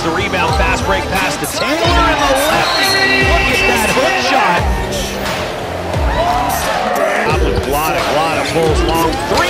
gets the rebound, fast break pass to Taylor on the left. Look at that hook shot. Top with Glotta, Glotta pulls long three.